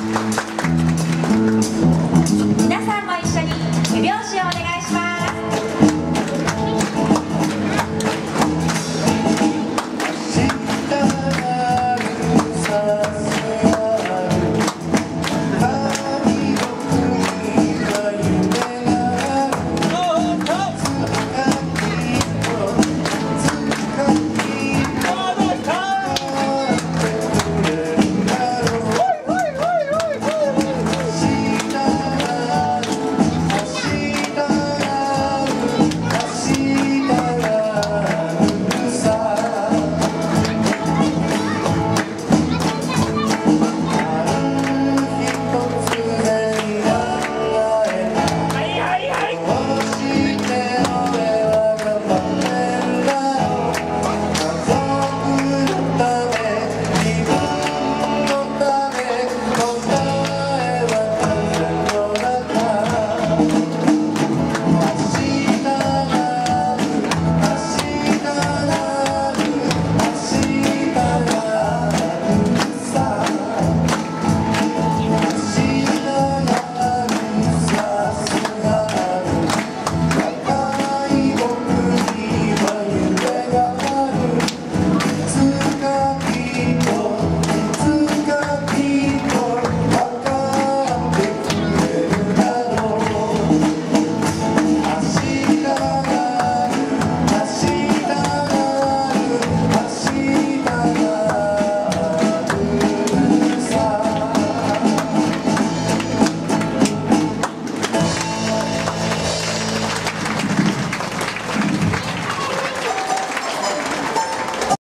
うん